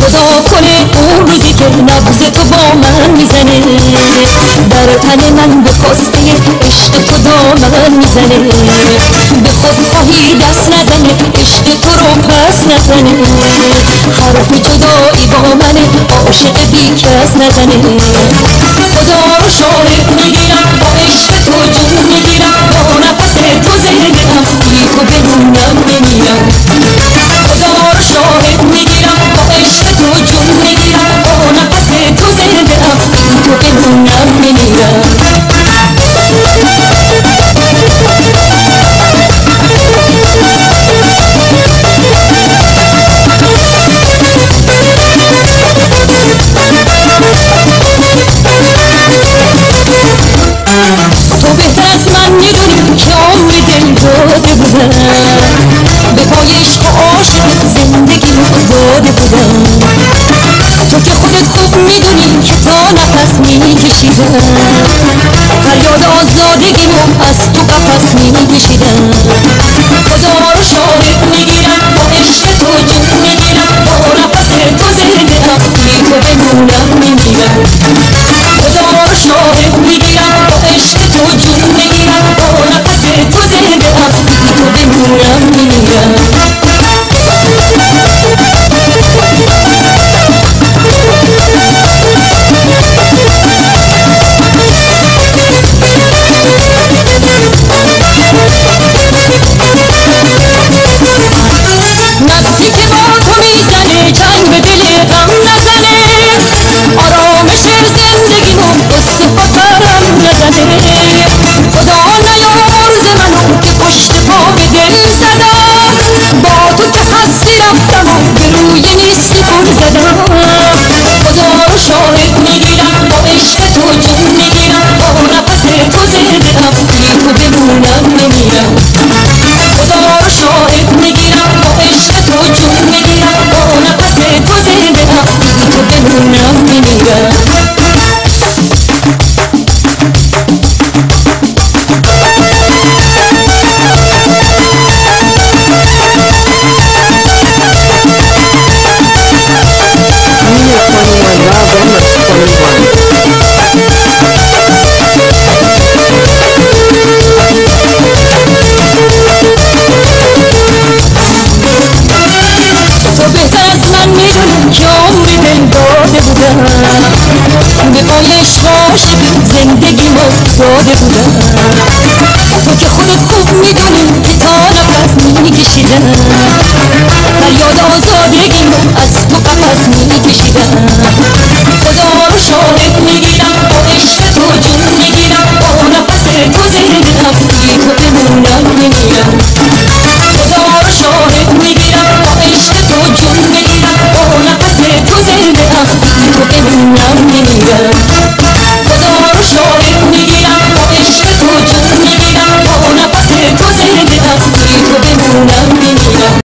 خدا کنه اون روزی که نبز تو با من می‌زنه. در تن من به خواسته عشق تو دامن می‌زنه. به خود خواهی دست نزنه عشق تو رو پس نزنه. حرف جدایی با من عاشق بی کس نزنه. خدا رو شاهد می‌گیرم با عشق تو جون می‌گیرم. نفس میکشیده فریاد آزادگیمون از تو قفس میکشیده ستایش زندگی زندگیمو داده بودم تو که خودت خوب می‌دونی که تا نفس از میکشیدم فریاد آزاد